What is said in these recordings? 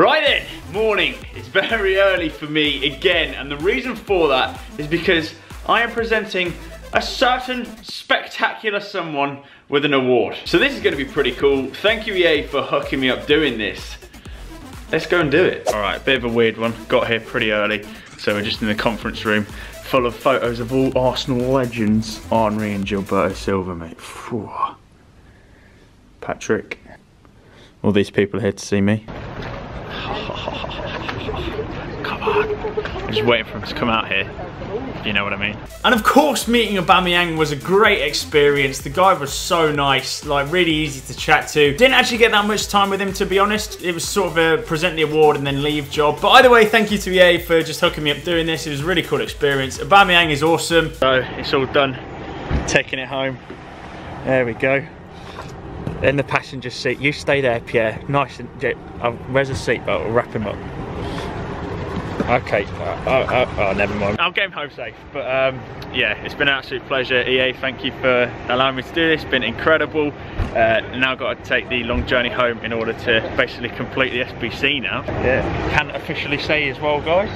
Right then, morning. It's very early for me again, and the reason for that is because I am presenting a certain spectacular someone with an award. So this is gonna be pretty cool. Thank you EA for hooking me up doing this. Let's go and do it. All right, bit of a weird one. Got here pretty early, so we're just in the conference room full of photos of all Arsenal legends. Henry and Gilberto Silva, mate. Phew. Patrick. All these people here to see me. Come on. I'm just waiting for him to come out here. You know what I mean. And of course, meeting Aubameyang was a great experience. The guy was so nice, like really easy to chat to. Didn't actually get that much time with him, to be honest. It was sort of a present the award and then leave job. But either way, thank you to EA for just hooking me up doing this. It was a really cool experience. Aubameyang is awesome. So it's all done. Taking it home. There we go. In the passenger seat. You stay there, Pierre. Nice and... Uh, where's the seatbelt? I'll wrap him up. Okay, uh, uh, oh, never mind. I'll get him home safe, but um, yeah, it's been an absolute pleasure. EA, thank you for allowing me to do this. It's been incredible. Uh, now got to take the long journey home in order to basically complete the SBC now. Yeah, can officially say as well, guys.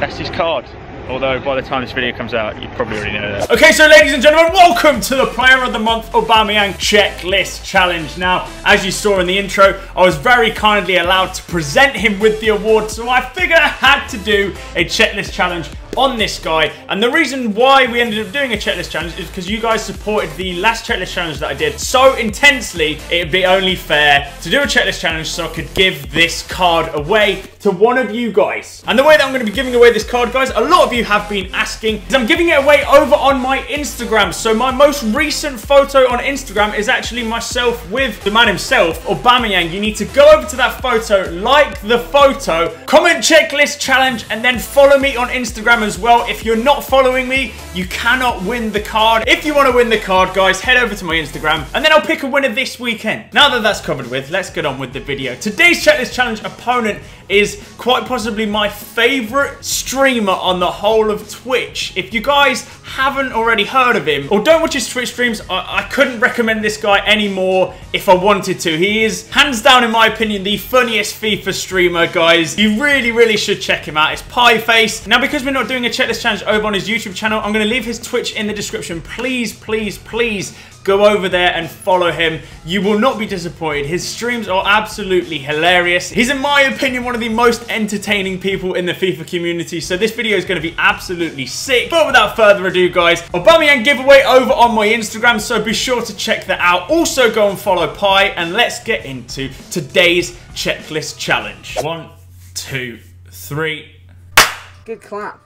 That's his card. Although by the time this video comes out, you probably already know that. Okay, so ladies and gentlemen, welcome to the Player of the Month Aubameyang Checklist Challenge. Now, as you saw in the intro, I was very kindly allowed to present him with the award, so I figured I had to do a checklist challenge on this guy. And the reason why we ended up doing a checklist challenge is because you guys supported the last checklist challenge that I did so intensely, it'd be only fair to do a checklist challenge so I could give this card away to one of you guys. And the way that I'm going to be giving away this card, guys, a lot of you have been asking, is I'm giving it away over on my Instagram. So my most recent photo on Instagram is actually myself with the man himself, Aubameyang. You need to go over to that photo, like the photo, comment checklist challenge, and then follow me on Instagram as well. If you're not following me, you cannot win the card. If you want to win the card, guys, head over to my Instagram, and then I'll pick a winner this weekend. Now that that's covered with, let's get on with the video. Today's checklist challenge opponent is quite possibly my favorite streamer on the whole of Twitch. If you guys haven't already heard of him or don't watch his Twitch streams, I, I couldn't recommend this guy anymore if I wanted to. He is, hands down in my opinion, the funniest FIFA streamer, guys. You really, really should check him out. It's Pieface. Now, because we're not doing a checklist challenge over on his YouTube channel, I'm going to leave his Twitch in the description. Please, please, please go over there and follow him. You will not be disappointed. His streams are absolutely hilarious. He's, in my opinion, one of the most entertaining people in the FIFA community, so this video is going to be absolutely sick. But without further ado, guys, Aubameyang giveaway over on my Instagram, so be sure to check that out. Also, go and follow Pie, and let's get into today's checklist challenge. One, two, three. Good clap.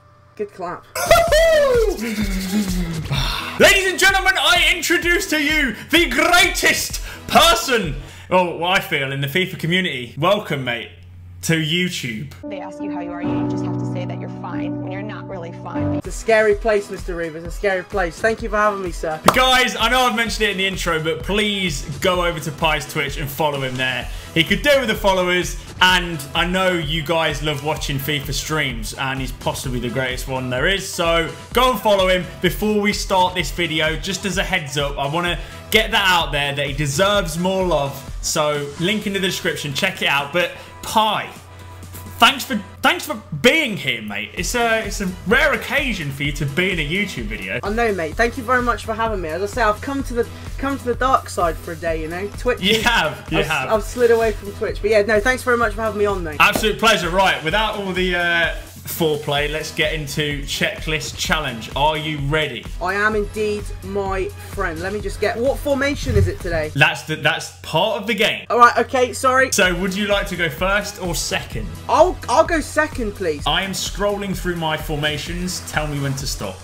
Good clap. Ladies and gentlemen, I introduce to you the greatest person, well, I feel, in the FIFA community. Welcome, mate, to YouTube. They ask you how you are, you just have to say that you're fine when you're not really fine. It's a scary place, Mr. Reev. It's a scary place. Thank you for having me, sir. Guys, I know I've mentioned it in the intro, but please go over to Pie's Twitch and follow him there. He could do with the followers, and I know you guys love watching FIFA streams, and he's possibly the greatest one there is. So go and follow him before we start this video. Just as a heads up, I want to get that out there that he deserves more love. So link in the description, check it out. But Pie, thanks for thanks for being here, mate. It's a it's a rare occasion for you to be in a YouTube video. I know, mate. Thank you very much for having me. As I say, I've come to the come to the dark side for a day. You know, Twitch. You is- have, you I've, have. I've slid away from Twitch, but yeah, no. Thanks very much for having me on, mate. Absolute pleasure. Right, without all the uh, foreplay, let's get into checklist challenge. Are you ready? I am indeed my friend. Let me just get. What formation is it today? That's the, that's part of the game. All right. Okay. Sorry. So, would you like to go first or second? I'll I'll go second, please. I am scrolling through my formations. Tell me when to stop.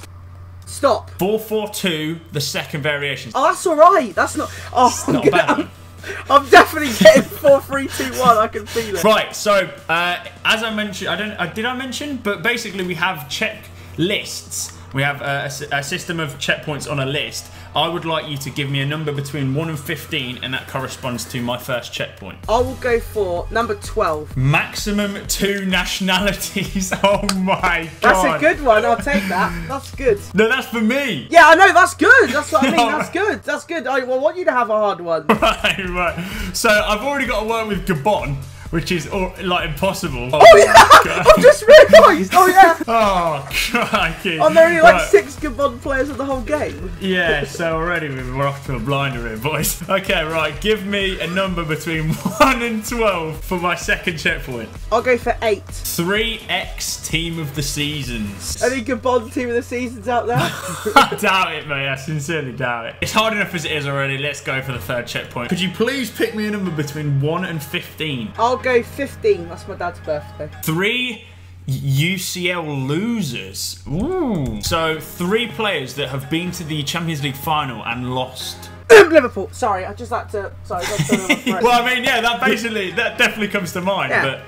Stop. 4-4-2, the second variation. Oh, that's all right. That's not. Oh, I'm, not bad. I'm, definitely getting four, three, two, one. I can feel it. Right, so uh, as I mentioned, I don't, uh, did I mention? But basically, we have check lists. We have a system of checkpoints on a list. I would like you to give me a number between 1 and 15, and that corresponds to my first checkpoint. I will go for number twelve. Maximum two nationalities. Oh my god. That's a good one. I'll take that. That's good. No, that's for me. Yeah, I know. That's good. That's what I mean. That's good. That's good. I well, want you to have a hard one. Right, right. So I've already got to work with Gabon, which is all, like impossible. Oh yeah, oh, I've just realised. Oh yeah. Oh, crikey. Oh, there only like Right. six Gabon players in the whole game. Yeah, so already we- we're off to a blinder here, boys. Okay, right, give me a number between 1 and 12 for my second checkpoint. I'll go for eight. 3x team of the seasons. Any Gabon team of the seasons out there? I doubt it, mate. I sincerely doubt it. It's hard enough as it is already. Let's go for the third checkpoint. Could you please pick me a number between 1 and 15? I'll go 15. That's my dad's birthday. Three UCL losers. Ooh. So, three players that have been to the Champions League final and lost. Liverpool. Sorry, I just had to. Sorry, got something on my throat. Well, I mean, yeah, that basically, that definitely comes to mind, Yeah. but.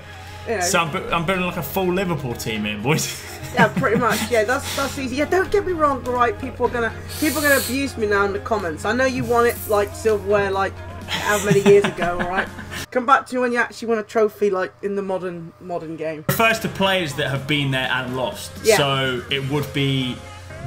You know, So I'm, I'm building like a full Liverpool team here, boys. yeah, pretty much. Yeah, that's that's easy. Yeah, don't get me wrong. Right, people are gonna people are gonna abuse me now in the comments. I know you won it like silverware like how many years ago. All right, come back to when you actually won a trophy like in the modern modern game. refers to players that have been there and lost. Yeah. So it would be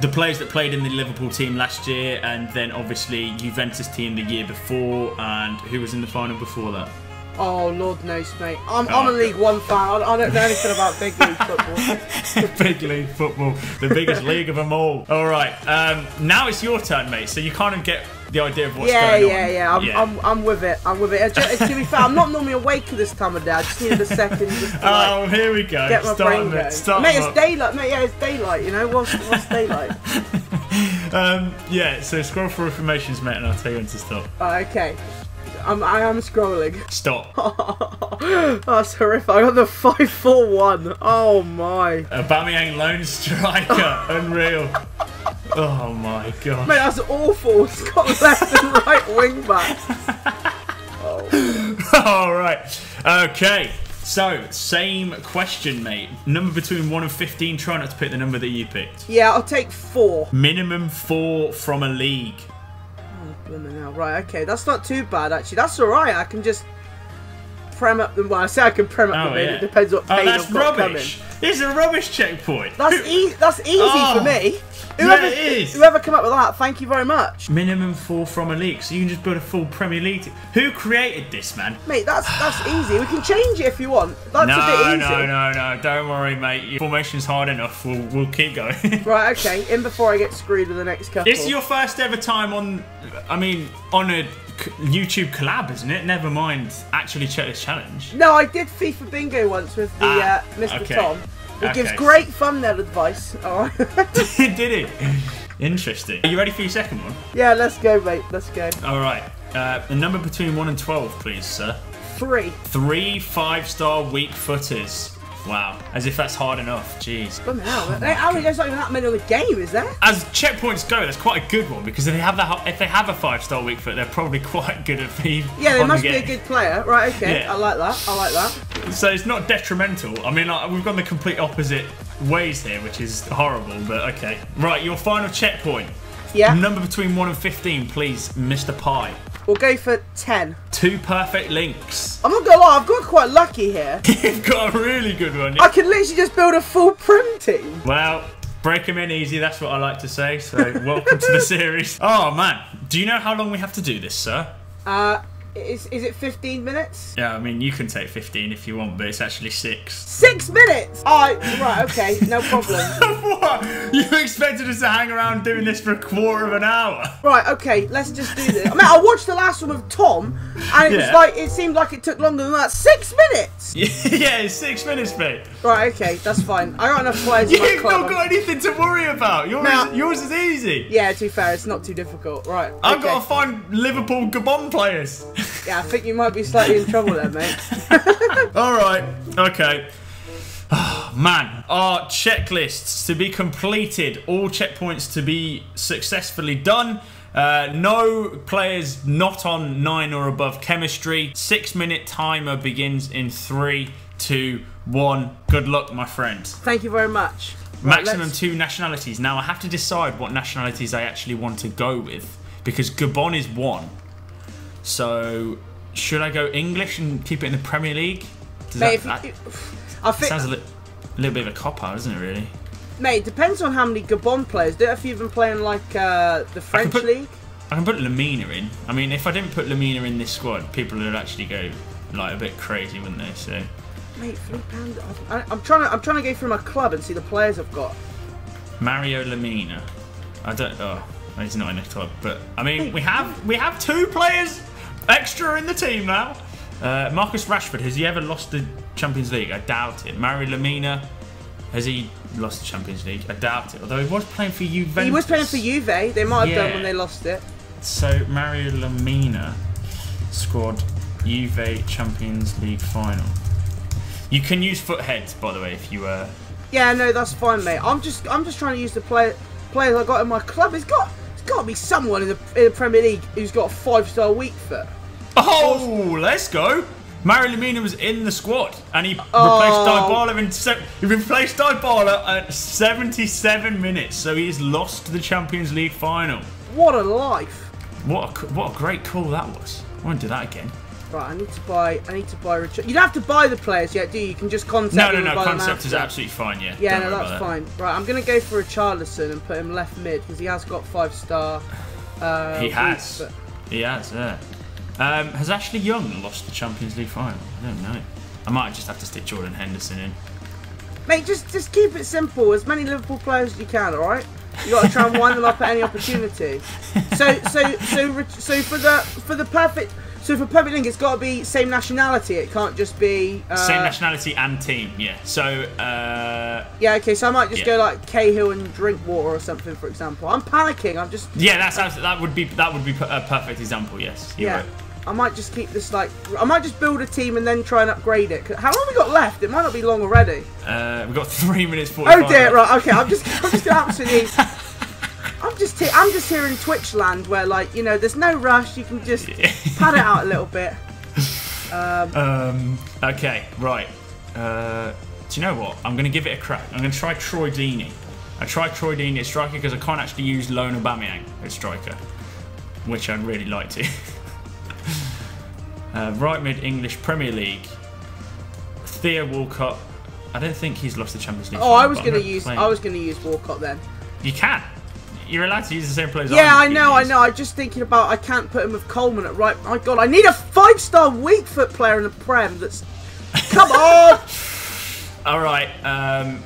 the players that played in the Liverpool team last year, and then obviously Juventus team the year before, and who was in the final before that? Oh Lord knows, mate. I'm, Oh, I'm a. League One fan. I I don't know anything about big league football. Big league football, the biggest league of them all. All right, um, now it's your turn, mate. So you kind of get the idea of what's Yeah, going yeah, on. yeah. I'm, I'm, I'm with it. I'm with it. Uh, ju- To be fair, I'm not normally awake at this time of day. I just needed a second just to like, Oh, here we go. get my Start brain going. start mate, it's daylight. Mate, yeah, it's daylight. You know what's what's daylight? Um, yeah, so scroll for informations, mate, and I'll tell you when to stop. Oh, okay. I'm, I am scrolling. Stop. Oh, that's horrific. I got the 541. Oh my. A Aubameyang lone striker, unreal. Oh my god. Mate, that's awful. It's got left and right wing back. All right. Okay. So, same question, mate. Number between 1 and 15. Try not to pick the number that you picked. Yeah, I'll take four. Minimum 4 from a league. Oh, Blimey hell. Right, okay. That's not too bad, actually. That's alright. I can just prem up them. Well, I say I can prem up Oh, them yeah. It depends what Oh, pain that's I've got rubbish. This is a rubbish checkpoint. That's, e- that's easy Oh. for me. Whoever, it is. whoever come up with that, thank you very much. Minimum 4 from a league. So you can just build a full Premier League team. Who created this, man? Mate, that's that's easy. We can change it if you want. That's a No, bit easy. no, no, no. Don't worry, mate. Your formation's hard enough. We'll, we'll keep going. Right, okay. In before I get screwed with the next couple. It's your first ever time on, I mean, on a YouTube collab, isn't it? Never mind actually check this challenge. No, I did FIFA Bingo once with the Ah, uh, Mr. okay. Tom. He gives great thumbnail advice. Alright. Did it? Interesting. Are you ready for your second one? yeah, let's go, mate. Let's go. All right. Uh, the number between 1 and 12, please, sir. Three. Three five star weak footers. Wow. As if that's hard enough. Jeez. Hell. How many- There's not even that many on the game, is there? As checkpoints go, that's quite a good one because if they have that, if they have a five star weak foot, they're probably quite good at being. Yeah, they on the must be a good player. Right, okay. Yeah. I like that. I like that. So it's not detrimental. I mean, like, we've gone the complete opposite ways here, which is horrible, but okay. Right, your final checkpoint. Yeah. Number between 1 and 15, please, Mr. Pie. We'll go for 10. Two perfect links. I'm not gonna lie, I've got quite lucky here. You've got a really good one. I can literally just build a full Prem team. Well, break them in easy, that's what I like to say. So, welcome to the series. Oh, man. Do you know how long we have to do this, sir? Uh, is, is it 15 minutes? Yeah, I mean, you can take 15 if you want, but it's actually six. Six minutes! Alright, right, okay, no problem. what? You expected us to hang around doing this for a quarter of an hour? Right, okay, let's just do this. I mean, I watched the last one with Tom, and it was Yeah. like, it seemed like it took longer than that. Six minutes! yeah, it's six minutes, mate. Right, okay, that's fine. I got enough players You've not got anything to worry about. Yours, Now- yours is easy. Yeah, to be fair, it's not too difficult. Right. I've okay. got to find Liverpool Gabon players. Yeah, I think you might be slightly in trouble there, mate. All right. Okay. Oh, man, our checklists to be completed, all checkpoints to be successfully done. Uh, no players not on nine or above chemistry. Six minute timer begins in three, two, one. Good luck, my friend. Thank you very much. Right, Maximum let's- two nationalities. Now I have to decide what nationalities I actually want to go with because Gabon is one. So should I go English and keep it in the Premier League? Does Mate, that, you, that I think, sounds a li- little bit of a cop out, doesn't it? Really? mate, it depends on how many Gabon players. Do if you've been playing like uh, the French put- league? I can put Lemina in. I mean, if I didn't put Lemina in this squad, people would actually go like a bit crazy, wouldn't they? So Mate, three pound. I, I'm trying to I'm trying to go through my club and see the players I've got. Mario Lemina. I don't. Oh, he's not in the club, but I mean, we have we have two players extra in the team now. Uh, Marcus Rashford has he ever lost the Champions League? I doubt it. Mario Lemina has he lost the Champions League? I doubt it. Although he was playing for Juventus. He was playing for Juve. They might have done when they lost it. So Mario Lemina scored Juve Champions League final. You can use foot heads, by the way, if you uh Yeah, no, that's fine, mate. I'm just I'm just trying to use the play, players I got in my club. It's got got to be someone in the in the Premier League who's got a five star weak foot. Oh, let's go! Mario Lemina was in the squad, and he replaced Oh. Dybala in. Se- he replaced Dybala at 77 minutes, so he's lost the Champions League final. What a life! What a what a great call that was! I want to do that again. Right, I need to buy. I need to buy. Richard. You don't have to buy the players yet, do you? You can just contact. No, no, no. Concept is absolutely fine. Yeah. Yeah, Don't no, that's fine. Right, I'm gonna go for a Charlison and put him left mid because he has got five star. Uh, He has. foot. He has. Yeah. Um, has Ashley Young lost the Champions League final? I don't know. I might just have to stick Jordan Henderson in. Mate, just just keep it simple. As many Liverpool players as you can. All right. You got to try and wind them up at any opportunity. So so so so for the for the perfect so for perfect link, it's got to be same nationality. It can't just be uh, Same nationality and team. Yeah. So. Uh, Yeah, okay. So I might just Yeah. go like Cahill and Drinkwater or something, for example. I'm panicking. I'm just yeah, that's abs- that would be that would be a perfect example. Yes. Yeah. right. I might just keep this like I might just build a team and then try and upgrade it. How long we got left? It might not be long already. Uh, we've got three minutes forty-five. Oh dear, left. right, okay. I'm just I'm just absolutely I'm just he- I'm just here in Twitch land where like, you know, there's no rush, you can just pad it out a little bit. Um, okay, right. Uh, do you know what? I'm going to give it a crack. I'm going to try Troy Deeney. I tried Troy Deeney at striker because I can't actually use Lone Aubameyang at striker, which I'd really like to. uh, right mid English Premier League. Theo Walcott. I don't think he's lost the Champions League. Oh, I was I'm gonna use play him. I was gonna use Walcott then. You can. You're allowed to use the same players. Yeah, I know, I know. I'm just thinking about I can't put him with Coleman at right. My God, I need a five-star weak foot player in the Prem. That's come on. All right. Um,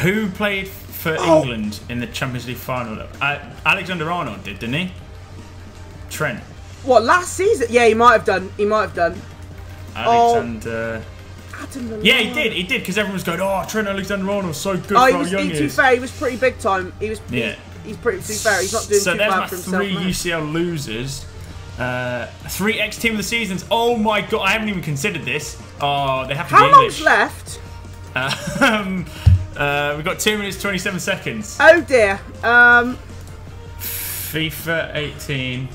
who played for Oh. England in the Champions League final? Uh, Alexander Arnold did, didn't he? Trent. What last season? Yeah, he might have done. He might have done. Alexander. Lallana. Yeah, he did. He did because everyone's going, "Oh, Trent Alexander-Arnold's so good Oh, for he was. young He, he to be fair, he was pretty big time. He was. he- Yeah. he's pretty. To be fair, he's not doing so too there's bad for himself. three now. UCL losers. Uh, three X team of the seasons. Oh my god, I haven't even considered this. Oh, they have to How be long's left? Um, uh, we've got two minutes twenty-seven seconds. Oh dear. Um. FIFA 18.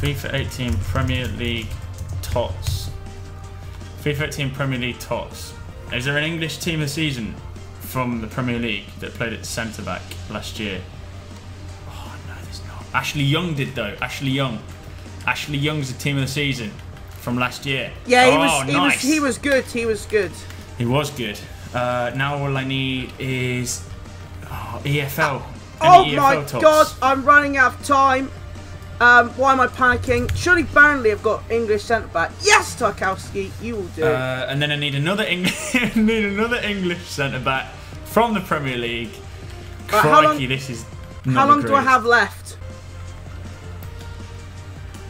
FIFA 18 Premier League tots. FIFA 18 Premier League tots. Is there an English team of the season from the Premier League that played at centre back last year? Oh no, there's not. Ashley Young did though. Ashley Young. Ashley Young's the team of the season from last year. Yeah, he oh, was. He nice. was. He was good. He was good. He was good. Uh, now all I need is oh, EFL. Oh Any my tops? god, I'm running out of time. Um, why am I panicking? Surely Burnley have got English centre back. Yes, Tarkowski, you will do. Uh, and then I need another English, need another English centre back from the Premier League. Right, Crikey, how long- this is. How long do I have left?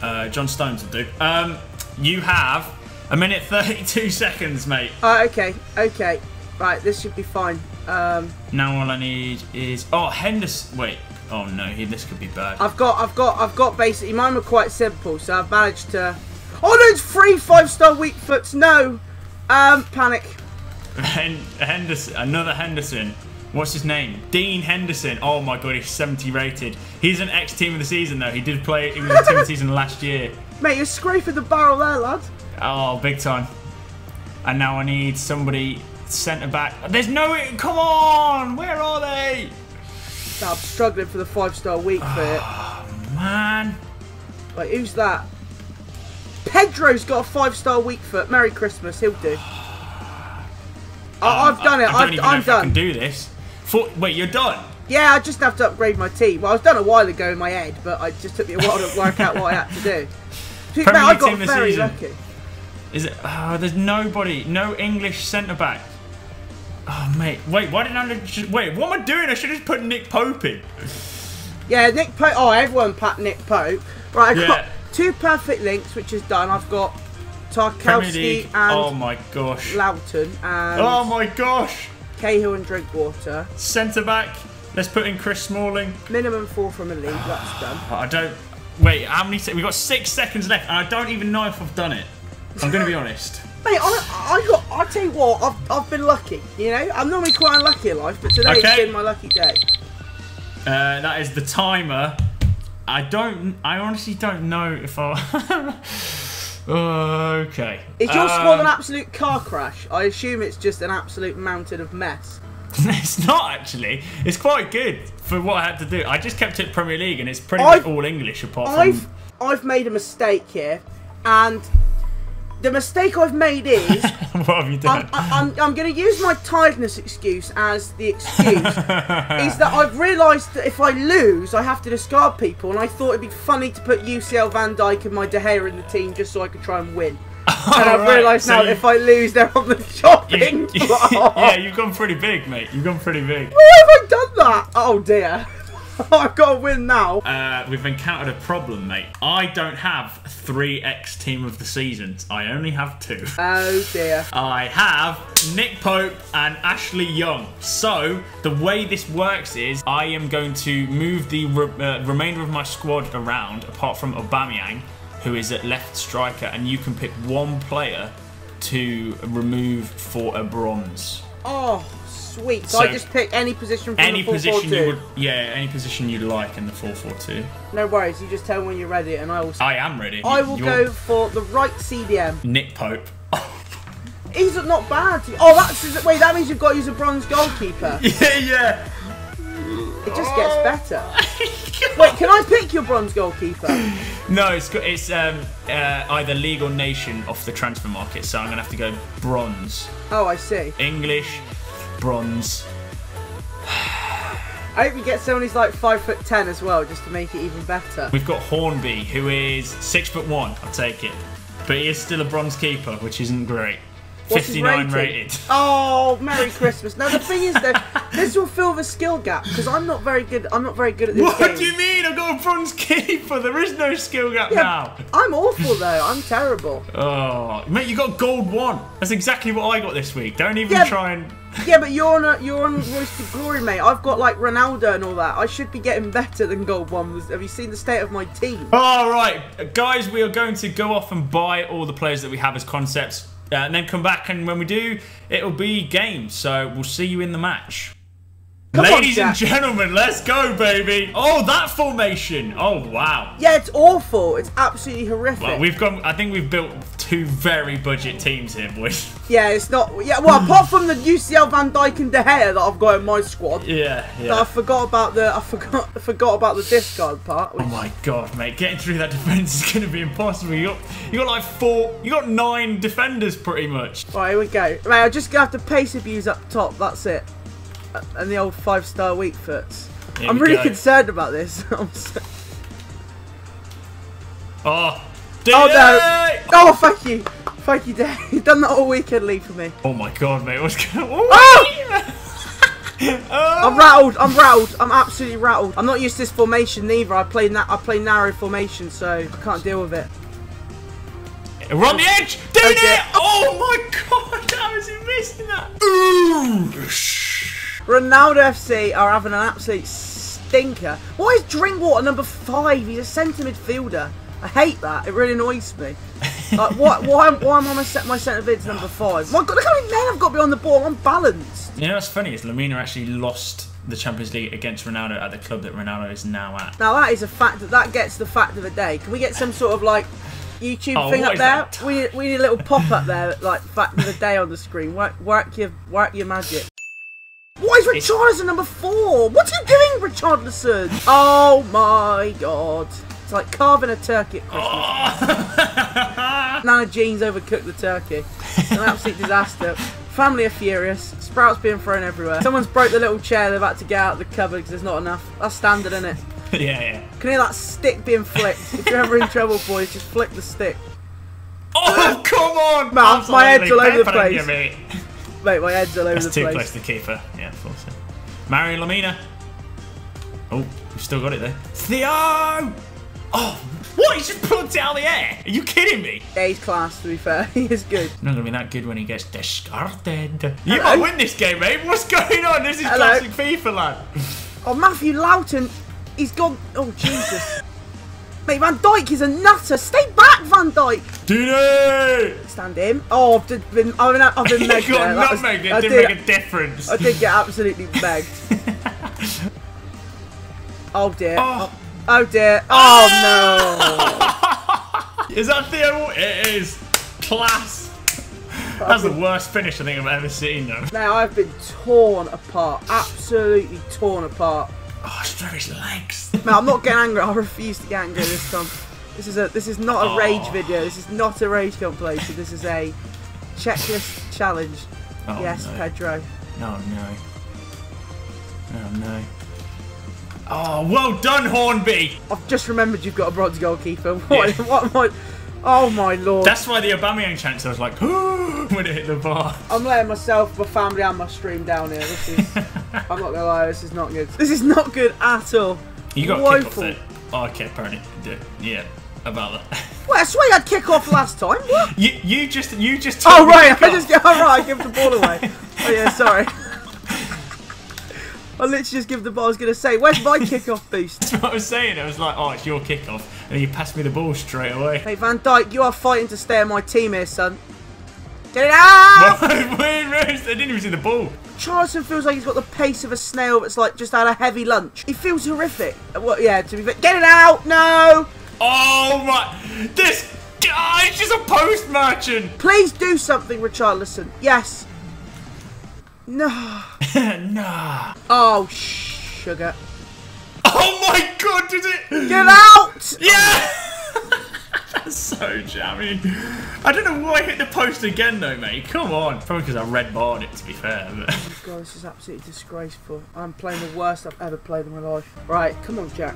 Uh, John Stones will do. Um, you have a minute thirty-two seconds, mate. Uh, okay, okay. Right, this should be fine. Um, Now all I need is oh Henderson. Wait. Oh no, he, this could be bad. I've got, I've got, I've got basically mine were quite simple, so I've managed to. Oh no, it's three five-star weak foots. No, um, panic. Hen- Henderson, another Henderson. What's his name? Dean Henderson. Oh my god, he's 70 rated. He's an ex team of the season though. He did play. He was a team of the season last year. Mate, you're scraping the barrel there, lad. Oh, big time. And now I need somebody centre back. There's no. Come on, where are they? I'm struggling for the five-star week weak foot. Man, Like, who's that? Pedro's got a five-star weak foot. Merry Christmas, he'll do. I I've done it. Um, I, I don't I've, even know I'm if I can done. do this. For, wait, you're done. Yeah, I just have to upgrade my team. Well, I was done a while ago in my head, but it just took me a while to work out what I had to do. Premier I got very lucky. Is it? Oh, there's nobody. No English centre back. Oh mate, wait. Why didn't I just wait? What am I doing? I should have just put Nick Pope in. Yeah, Nick Pope. Oh, everyone pat Nick Pope. Right, I've Yeah. got two perfect links, which is done. I've got Tarkowski and Oh my gosh. Lowton and Oh my gosh. Cahill and Drinkwater. Centre back. Let's put in Chris Smalling. Minimum four from a league. That's done. I don't. Wait, how many? We've got six seconds left, and I don't even know if I've done it. I'm going to be honest. Mate, I, I got. I tell you what, I've, I've been lucky. You know, I'm normally quite unlucky in life, but today Okay. it's been my lucky day. Uh, that is the timer. I don't. I honestly don't know if I. okay. Is your squad Um, an absolute car crash? I assume it's just an absolute mountain of mess. it's not actually. It's quite good for what I had to do. I just kept it Premier League, and it's pretty I've- much all English apart from. I've I've made a mistake here, and the mistake I've made is what have you done? I'm, I'm, I'm going to use my tiredness excuse as the excuse. is that I've realised that if I lose, I have to discard people, and I thought it'd be funny to put UCL Van Dijk and my De Gea in the team just so I could try and win. And I've realised so now you- if I lose, they're on the shopping You- floor. yeah, you've gone pretty big, mate. You've gone pretty big. Why have I done that? Oh dear. I've got to win now. Uh, we've encountered a problem, mate. I don't have three X team of the seasons. I only have two. Oh dear. I have Nick Pope and Ashley Young. So the way this works is I am going to move the re- uh, remainder of my squad around, apart from Aubameyang, who is at left striker, and you can pick one player to remove for a bronze. Oh, sweet. So, I just pick any position from Any the 4 position you would, yeah, any position you like in the 4-4-2. No worries. You just tell me when you're ready, and I will. I am ready. I will You're- go for the right CDM. Nick Pope. He's not bad. Oh, that's wait. That means you've got to use a bronze goalkeeper. yeah, yeah. It just gets better. Wait, can I pick your bronze goalkeeper? No, it's it's um, uh, either league or nation off the transfer market, so I'm gonna have to go bronze. Oh, I see. English, bronze. I hope you get someone who's like five foot ten as well, just to make it even better. We've got Hornby, who is six foot one. I'll take it, but he is still a bronze keeper, which isn't great. What's 59 rated. Oh, Merry Christmas! Now the thing is that this will fill the skill gap because I'm not very good. I'm not very good at this What game. do you mean? I've got a bronze keeper. There is no skill gap Yeah, now. I'm awful though. I'm terrible. Oh, mate, you got gold one. That's exactly what I got this week. Don't even Yeah, try and. Yeah, but you're on a, you're on Royce to Glory, mate. I've got like Ronaldo and all that. I should be getting better than Gold One. Have you seen the state of my team? All right, guys, we are going to go off and buy all the players that we have as concepts, uh, and then come back. And when we do, it'll be games. So we'll see you in the match. Come on, Ladies and gentlemen, let's go, baby! Oh, that formation! Oh, wow! Yeah, it's awful. It's absolutely horrific. Well, we've gone. I think we've built two very budget teams here, boys. yeah, it's not. Yeah, well, apart from the UCL Van Dijk and De Gea that I've got in my squad, yeah, I forgot about the I forgot I forgot about the discard part. Oh which, Oh my god, mate! Getting through that defense is going to be impossible. You got, you got like four, you got nine defenders, pretty much. Right, here we go. Right, I'm just gonna have to pace abuse up top. That's it. Uh, And the old five star weak foots. Here I'm really go. concerned about this. I'm so- Oh, oh no! Oh, thank you, thank you, Dave. You've done that all weekend league for me. Oh my god, mate! What's going on? Oh! Oh! I'm rattled. I'm rattled. I'm absolutely rattled. I'm not used to this formation neither. I play na- I play narrow formation, so I can't deal with it. We're on the edge! Doing Okay. it! Oh my god! How is he missing that? Ooh! Ronaldo FC are having an absolute stinker. Why is Drinkwater number five? He's a centre midfielder. I hate that. It really annoys me. Like, what? Why? Why am I set my centre mid to number five? My God, look how many men I've got beyond the ball. I'm balanced. You know what's funny is Lemina actually lost the Champions League against Ronaldo at the club that Ronaldo is now at. Now that is a fact. That that gets the fact of the day. Can we get some sort of like YouTube Oh, thing up there? We need, we need a little pop up there, like fact of the day on the screen. Work work your work your magic. Why is Richarlison number four? What's he doing, Richardson? Oh my god. It's like carving a turkey at Christmas. Nana Jeans overcooked the turkey. It's an absolute disaster. Family are furious. Sprouts being thrown everywhere. Someone's broke the little chair they've had to get out of the cupboard because there's not enough. That's standard, isn't it? yeah, yeah. Can hear that stick being flicked. if you're ever in trouble, boys, just flick the stick. Oh, come on! Man, my head's all over the place. you, mate. My head's all over That's the too close to the keeper. Yeah, thought so. Marion Lemina. Oh, we've still got it there. Theo! Oh, what? He just plugged it out of the air? Are you kidding me? Yeah, he's class, to be fair. he is good. Not gonna be that good when he gets discarded. You Hello? might win this game, mate. What's going on? This is Hello? classic FIFA, lad. Oh, Matthew Lowton, he's gone. Oh, Jesus. Mate, Van Dijk is a nutter. Stay back, Van Dijk. Did Stand him. Oh, I've been, I've been, I've been megged You got there. Nutmegged. It I didn't did- make a difference. I did get absolutely megged. oh dear. Oh. Oh, oh dear. Oh no. Is that Theo? It is. Class. That's the worst finish I think I've ever seen, though. Now I've been torn apart. Absolutely torn apart. Oh, it's through his legs. Man, I'm not getting angry. I refuse to get angry this time. This is a this is not a rage video. This is not a rage compilation. This is a checklist challenge. Oh, yes, no. Pedro. Oh no. Oh no. Oh, well done, Hornby! I've just remembered you've got a bronze goalkeeper. What? What? am I- Oh my lord! That's why the Aubameyang chance I was like, when it hit the bar. I'm letting myself, my family, and my stream down here. This is. I'm not gonna lie. This is not good. This is not good at all. You got a kick off Woeful. there. Oh, okay, apparently. Yeah, about that. Well, I swear you had kick off last time. What? you, you just, you just. Oh right, I off. just get. Oh right, I give the ball away. Oh yeah, sorry. I literally just give the ball. I was gonna say, where's my kick-off boost? That's what I was saying. I was like, oh, it's your kick off. And you passed me the ball straight away. Hey Van Dijk, you are fighting to stay on my team here, son. Get it out! Wait, Rose, I didn't even see the ball. Charleston feels like he's got the pace of a snail that's like just had a heavy lunch. He feels horrific. Uh, Well, yeah, to be fair. Get it out! No! Oh my. This guy is just a post merchant. Please do something, Richarlison. Yes. No. nah. Oh, sugar. Oh my god, did it? Get out! Yeah! That's so jamming. I don't know why I hit the post again though, mate. Come on. Probably because I red barred it, to be fair. But... God, this is absolutely disgraceful. I'm playing the worst I've ever played in my life. Right, come on, Jack.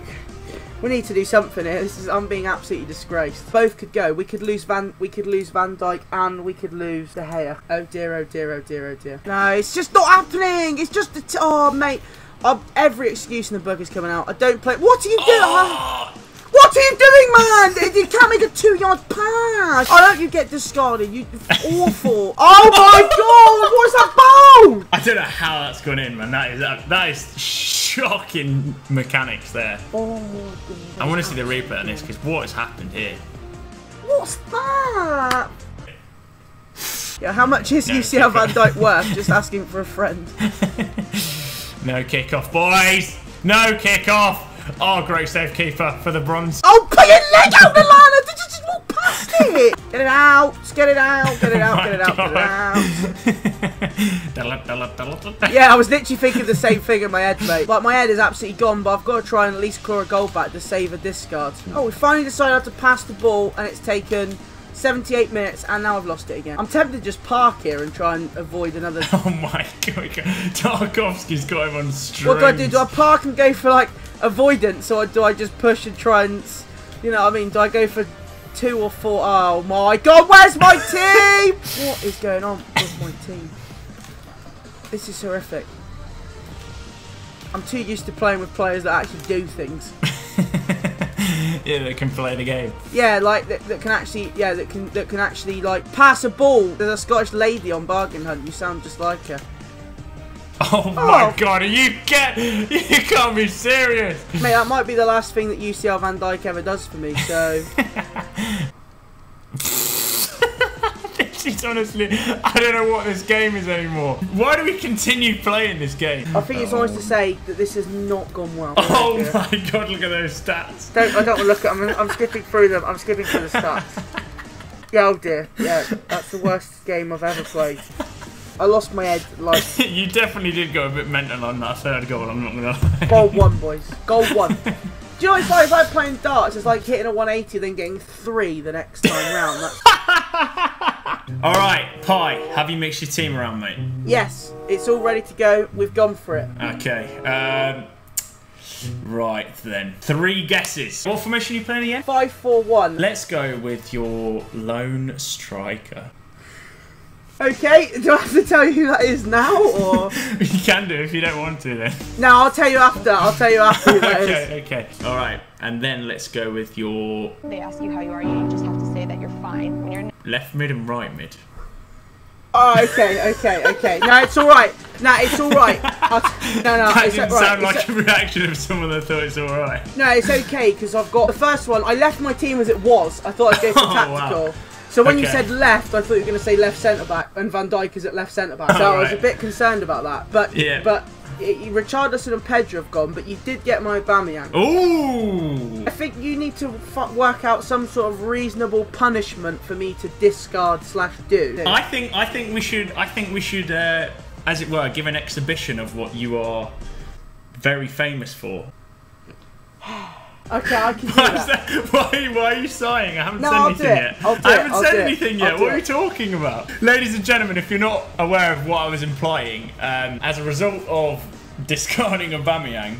We need to do something here. This is I'm being absolutely disgraced. Both could go. We could lose Van. We could lose Van Dijk, and we could lose De Gea. Oh dear, oh dear, oh dear, oh dear. No, it's just not happening. It's just the t- oh mate. i every excuse in the book is coming out. I don't play. What are you doing? Oh, What are you doing, man? You can't make a two-yard pass. I don't. You get discarded. You awful. Oh my god! What's that ball? I don't know how that's gone in, man. That is that, that is shocking mechanics there. Oh my god. I want to see the replay on this because what has happened here? What's that? Yeah, how much is No, UCL Van Dijk worth? Just asking for a friend. No kickoff, boys. No kickoff. Oh, great save keeper for the bronze. Oh, put your leg out the line! Did you just walk past it? Get it out! Get it out! Get it out! Get it out! Get it out! Yeah, I was literally thinking the same thing in my head, mate. Like, my head is absolutely gone, but I've got to try and at least claw a goal back to save a discard. Oh, we finally decided how to pass the ball, and it's taken 78 minutes, and now I've lost it again. I'm tempted to just park here and try and avoid another... Oh my god, Tarkowski's got him on strings. What do I do? Do I park and go for, like, avoidance, or do I just push and try and... You know what I mean? Do I go for two or four? Oh my god, where's my team? what is going on with my team? This is horrific. I'm too used to playing with players that actually do things. yeah, they can play the game. Yeah, like that, that can actually, yeah, that can that can actually like pass a ball. There's a Scottish lady on Bargain Hunt. You sound just like her. Oh my Oh. god, are you get? You can't be serious. Mate, that might be the last thing that UCL Van Dijk ever does for me. So This is honestly, I don't know what this game is anymore. Why do we continue playing this game? I think it's nice to say that this has not gone well. Oh my god, look at those stats. Don't I don't want to look at. I'm, I'm skipping through them. I'm skipping through the stats. Yeah, oh dear. Yeah, that's the worst game I've ever played. I lost my head like you definitely did go a bit mental on that third goal, I'm not gonna lie. goal one, boys. Goal one. Do you know what it's like? It's like playing darts. It's like hitting a 180 then getting three the next time round. That's, Alright, Pie, have you mixed your team around, mate? yes, it's all ready to go. We've gone for it. Okay, um. Right then. Three guesses. What formation are you playing again? Five, four, one. Let's go with your lone striker. Okay, do I have to tell you who that is now, or you can do if you don't want to then. no? I'll tell you after. I'll tell you after who that is. okay, okay. All right. And then let's go with your They ask you how you are, you just have to say that you're fine when you're left mid and right mid. Oh, okay, okay, okay. No, it's all right. No, it's all right. I'll t- no, no, That it's didn't right. sound it's like a reaction of someone that thought it's all right. No, it's okay because I've got the first one. I left my team as it was. I thought I'd go for Oh, wow. So when you said left, I thought you were going to say left centre back, and Van Dijk is at left centre back. So I was a bit concerned about that. But Yeah. but y- Richarlison and Pedro have gone, but you did get my Aubameyang. Ooh. I think you need to f- work out some sort of reasonable punishment for me to discard slash do. I think I think we should I think we should uh, as it were give an exhibition of what you are very famous for. okay, I can do Why, that. why, why are you sighing? I haven't No, said I'll anything yet. I'll do I haven't I'll said anything yet. What are it. you talking about? Ladies and gentlemen, if you're not aware of what I was implying, um, as a result of discarding Aubameyang,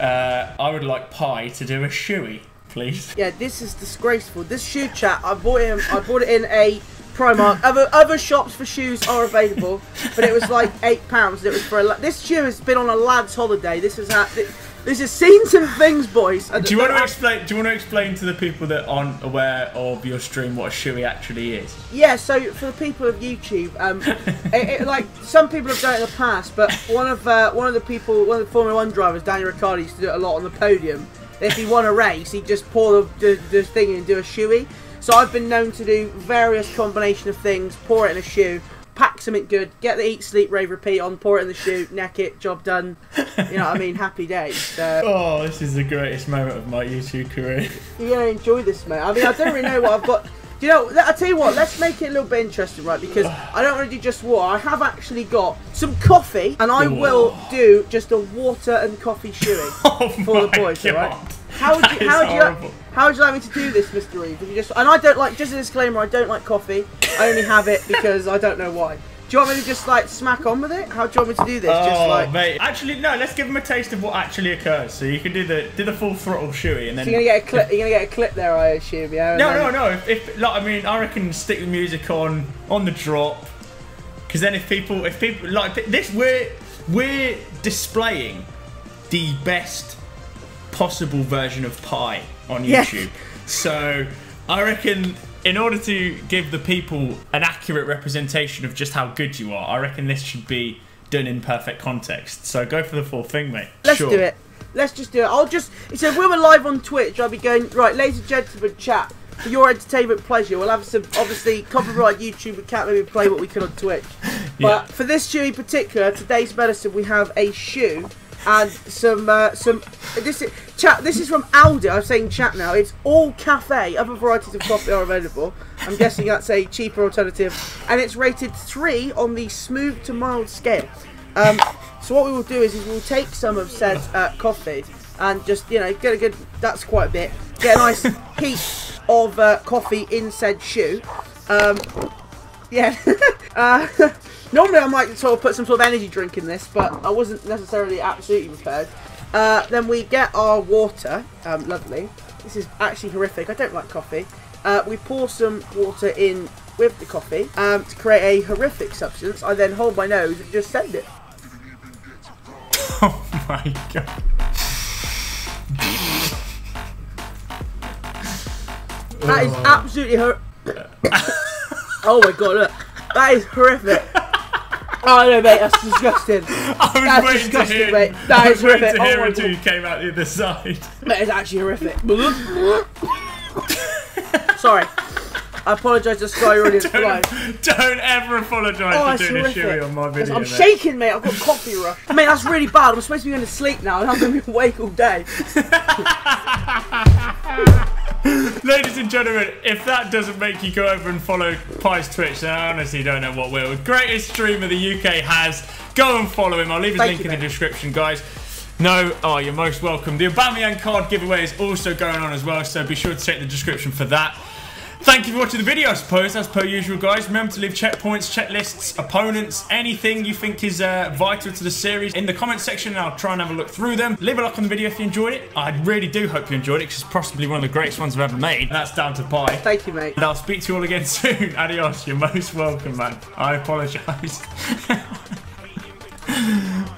uh, I would like Pie to do a shoey, please. Yeah, this is disgraceful. This shoe chat, I bought it. In, I bought it in a Primark. Other other shops for shoes are available, but it was like eight pounds. It was for a. This shoe has been on a lad's holiday. This is ha- this, this has seen some things, boys. Do you want to explain? Do you want to explain to the people that aren't aware of your stream what a shoey actually is? Yeah, so for the people of YouTube, um, it, it, like some people have done it in the past, but one of uh, one of the people, one of the Formula One drivers, Daniel Ricciardo, used to do it a lot on the podium. If he won a race, he'd just pour the, the, the thing in and do a shoey. So I've been known to do various combination of things, pour it in a shoe, pack something good, get the eat, sleep, rave, repeat on, pour it in the shoe, neck it, job done. You know what I mean? Happy days. So Oh, this is the greatest moment of my YouTube career. you're gonna enjoy this, mate. I mean, I don't really know what I've got. Do you know? I tell you what. Let's make it a little bit interesting, right? Because I don't want to do just water. I have actually got some coffee, and I will do just a water and coffee shoeing Oh for the boys. God. All right? How would you? How would you? How would you like me to do this, Mr. Reev? If you just and I don't like. Just a disclaimer: I don't like coffee. I only have it because I don't know why. Do you want me to just like smack on with it? How do you want me to do this? just Oh, like. mate. Actually, no. Let's give them a taste of what actually occurs. So you can do the do the full throttle shoey, and then So you're gonna get a clip. You're gonna get a clip there, I assume. Yeah. no, then- no, no. If, if like, I mean, I reckon stick the music on on the drop, because then if people if people like this, we're we're displaying the best possible version of Pie on Yeah. YouTube. So I reckon. In order to give the people an accurate representation of just how good you are, I reckon this should be done in perfect context. So go for the full thing, mate. Let's Sure. do it. Let's just do it. I'll just. So if we were live on Twitch, I'll be going right, ladies and gentlemen, chat for your entertainment pleasure. We'll have some obviously copyright YouTube. We can't maybe play what we could on Twitch. But Yeah. for this shoe in particular, today's medicine, we have a shoe and some uh, some. This is chat. This is from Aldi. I'm saying chat now. It's all cafe. Other varieties of coffee are available. I'm guessing that's a cheaper alternative, and it's rated three on the smooth to mild scale. Um, so what we will do is, is we'll take some of said uh, coffee and just you know get a good. That's quite a bit. Get a nice heat of uh, coffee in said shoe. Um, yeah. uh, normally I might sort of put some sort of energy drink in this, but I wasn't necessarily absolutely prepared. Uh, then we get our water. Um, lovely. This is actually horrific. I don't like coffee. Uh, we pour some water in with the coffee um, to create a horrific substance. I then hold my nose and just send it. Oh my god. That is absolutely hor- Oh my god, look. That is horrific. Oh no, mate, that's disgusting. I was That's waiting to disgusting, hear. mate. That I is was waiting horrific. to hear Oh until you came out the other side. That is actually horrific. Sorry. I apologise to Sky Audience Don't, live. don't ever apologise Oh, for doing a horrific. shoey on my video. I'm mate. shaking, mate. I've got coffee rush. Mate, that's really bad. I'm supposed to be going to sleep now, and I'm going to be awake all day. Ladies and gentlemen, if that doesn't make you go over and follow Pie's Twitch, then I honestly don't know what will. The greatest streamer the UK has. Go and follow him. I'll leave his Thank link you, in the description, guys. No, oh, you're most welcome. The Aubameyang card giveaway is also going on as well, so be sure to check the description for that. Thank you for watching the video, I suppose, as per usual, guys. Remember to leave checkpoints, checklists, opponents, anything you think is uh, vital to the series in the comment section, and I'll try and have a look through them. Leave a like on the video if you enjoyed it. I really do hope you enjoyed it, because it's possibly one of the greatest ones I've ever made. And that's down to Pie. Thank you, mate. And I'll speak to you all again soon. Adios. You're most welcome, man. I apologise.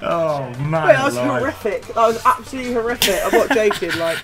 oh, man. Wait, that was alive. horrific. That was absolutely horrific. I'm not joking. Like.